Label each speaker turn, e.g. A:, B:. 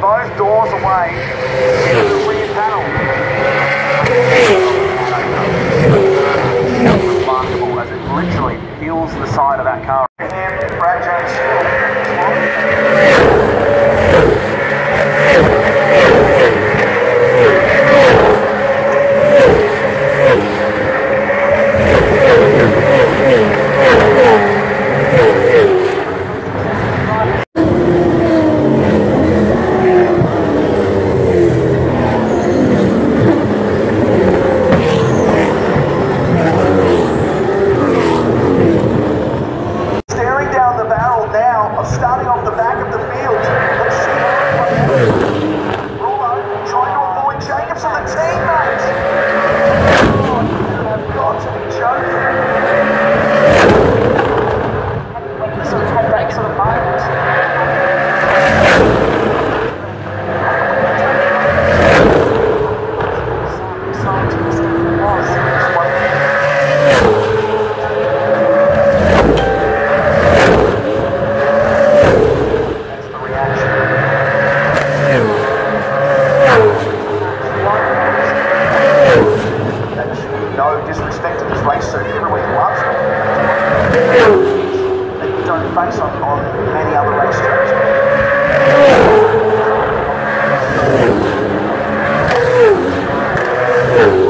A: both doors away. race suit, everyone loves them. They don't base on, on many other racetracks. Thank